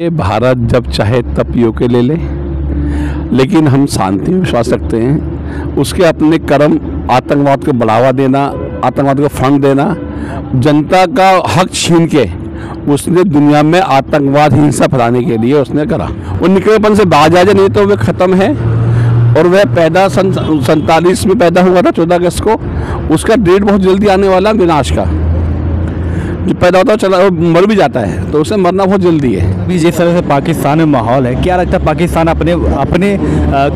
ये भारत जब चाहे तब पीओके ले ले। लेकिन हम शांति में विश्वास रखते हैं। उसके अपने कर्म, आतंकवाद को बढ़ावा देना, आतंकवाद को फंड देना, जनता का हक छीन के उसने दुनिया में आतंकवाद, हिंसा फैलाने के लिए उसने करा। वो निकलेपन से बाज जाए नहीं तो वे ख़त्म है। और वह पैदा सन सैंतालीस में पैदा हुआ था, चौदह अगस्त को। उसका डेट बहुत जल्दी आने वाला, विनाश का। पैदा होता है चला वो मर भी जाता है तो उसे मरना बहुत जल्दी है। अभी जिस तरह से पाकिस्तान में माहौल है क्या लगता है पाकिस्तान अपने अपने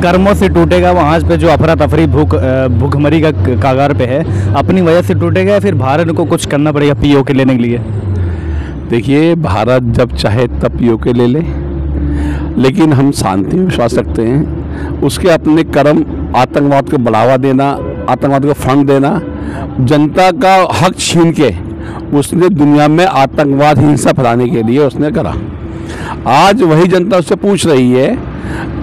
कर्मों से टूटेगा? वहाँ पे जो अफरा तफरी भूख भूखमरी का कागार पे है अपनी वजह से टूटेगा या फिर भारत को कुछ करना पड़ेगा पीओ के लेने के लिए? देखिए भारत जब चाहे तब पी के ले ले लेकिन हम शांति में विश्वास रखते हैं। उसके अपने कर्म आतंकवाद को बढ़ावा देना आतंकवाद को फंड देना जनता का हक छीन के उसने दुनिया में आतंकवाद, हिंसा फैलाने के लिए उसने करा। आज वही जनता उससे पूछ रही है,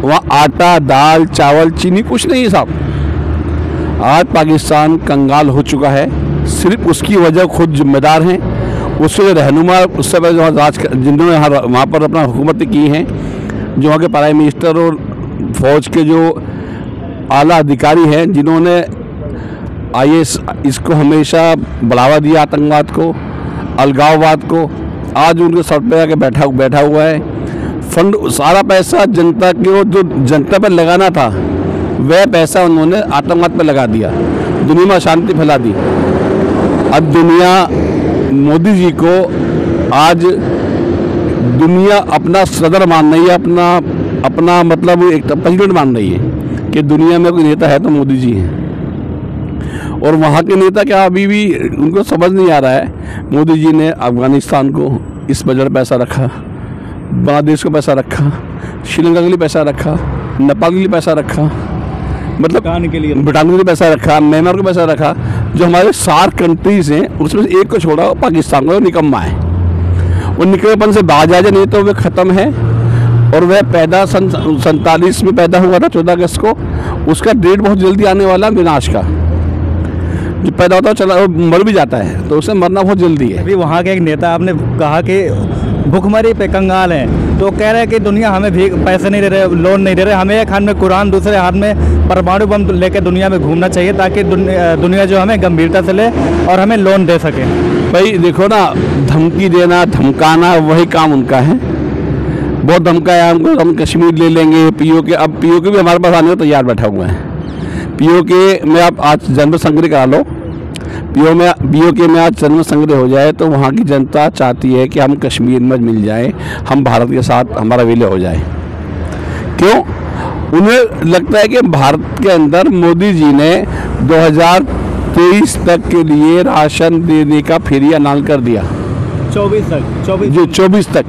वहाँ आटा, दाल, चावल, चीनी कुछ नहीं है साहब। आज पाकिस्तान कंगाल हो चुका है, सिर्फ़ उसकी वजह खुद जिम्मेदार हैं उसके जो रहनुमा, उससे पहले जो राज जिन्होंने यहाँ वहाँ पर अपना हुकूमत की हैं, जो वहाँ के प्राइम मिनिस्टर और फौज के जो आला अधिकारी हैं, जिन्होंने आई इसको हमेशा बढ़ावा दिया आतंकवाद को, अलगाववाद को। आज उनके सर पे आके बैठा बैठा हुआ है। फंड, सारा पैसा जनता के वो जो जनता पर लगाना था, वह पैसा उन्होंने आतंकवाद पर लगा दिया। दुनिया में अशांति फैला दी। अब दुनिया, मोदी जी को आज दुनिया अपना सदर मान रही है, अपना अपना मतलब एक प्रेसिडेंट मान रही है कि दुनिया में कोई नेता है तो मोदी जी हैं। और वहाँ के नेता क्या अभी भी उनको समझ नहीं आ रहा है। मोदी जी ने अफ़गानिस्तान को इस बजट पैसा रखा बांग्लादेश को पैसा रखा श्रीलंका के लिए पैसा रखा नेपाल के लिए पैसा रखा मतलब भूटान के लिए। भूटान के लिए पैसा रखा म्यांमार को पैसा रखा जो हमारे सात कंट्रीज़ हैं उसमें से एक को छोड़ा वो पाकिस्तान को निकम्मा है। वो निकलेपन से बाज आ जाए नहीं तो वह ख़त्म है और वह पैदा सन सैंतालीस में पैदा हुआ था चौदह अगस्त को। उसका डेट बहुत जल्दी आने वाला विनाश का। जो पैदा होता है चला वो मर भी जाता है तो उसे मरना बहुत जल्दी है। अभी वहाँ के एक नेता आपने कहा कि भुखमरी पे कंगाल हैं तो कह रहे हैं कि दुनिया हमें भी पैसे नहीं दे रहे लोन नहीं दे रहे हमें एक हाथ में कुरान दूसरे हाथ में परमाणु बम लेकर दुनिया में घूमना चाहिए ताकि दुनिया, दुनिया जो हमें गंभीरता से ले और हमें लोन दे सके। भाई देखो ना धमकी देना धमकाना वही काम उनका है। बहुत धमकाया हमको हम कश्मीर ले लेंगे पीओ के अब पीओ के भी हमारे पास आने को तैयार बैठा हुआ है। पीओ के में आप आज जन्म संग्रह करा लो पीओ में पीओ के में आज जन्म संग्रह हो जाए तो वहाँ की जनता चाहती है कि हम कश्मीर में मिल जाए हम भारत के साथ हमारा विलय हो जाए। क्यों? उन्हें लगता है कि भारत के अंदर मोदी जी ने 2023 तक के लिए राशन देने का फ्री ऐलान कर दिया। चौबीस तक चौबीस जो 24 तक।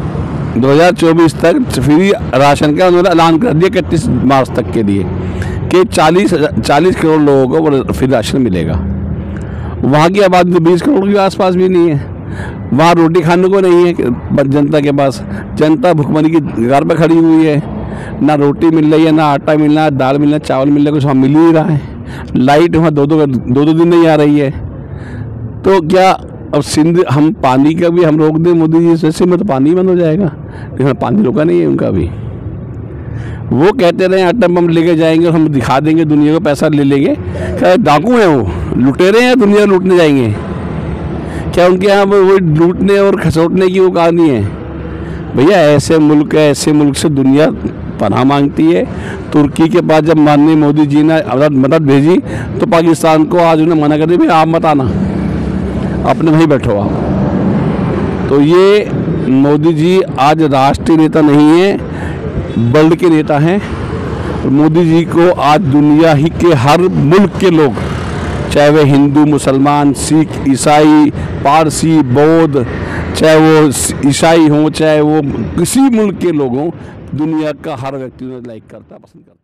2024 तक फ्री राशन का उन्होंने ऐलान कर दिया इकतीस मार्च तक के लिए। कि 40 चालीस करोड़ लोगों को फ्री राशन मिलेगा। वहाँ की आबादी तो बीस करोड़ के आसपास भी नहीं है। वहाँ रोटी खाने को नहीं है जनता के पास। जनता भुखमरी की घर पर खड़ी हुई है। ना रोटी मिल रही है, ना आटा मिल रहा है, दाल मिल रहा है, चावल मिल रहा है, कुछ वहाँ मिल ही रहा है। लाइट वहाँ दो दो दो दो दिन नहीं आ रही है। तो क्या अब सिंध, हम पानी का भी हम रोक दें मोदी जी जैसे में तो पानी बंद हो जाएगा। लेकिन पानी रोका नहीं है उनका भी। वो कहते रहे आटम बम लेके जाएँगे हम दिखा देंगे, दुनिया को पैसा ले लेंगे। क्या डाकू हैं वो? लुटेरे हैं दुनिया लूटने जाएँगे? क्या उनके यहाँ वो लूटने और खसोटने की वो कहानी है? भैया, ऐसे मुल्क है, ऐसे मुल्क से दुनिया पनाह मांगती है। तुर्की के पास जब माननीय मोदी जी ने मदद भेजी तो पाकिस्तान को आज उन्हें मना कर दिया भाई आप मत आना। अपने वहीं बैठो आप। तो ये मोदी जी आज राष्ट्रीय नेता नहीं है। वर्ल्ड के नेता हैं। मोदी जी को आज दुनिया ही के हर मुल्क के लोग, चाहे वे हिंदू, मुसलमान, सिख, ईसाई, पारसी, बौद्ध, चाहे वो ईसाई हों, चाहे वो किसी मुल्क के लोग हों, दुनिया का हर व्यक्ति उन्हें लाइक करता, पसंद करता।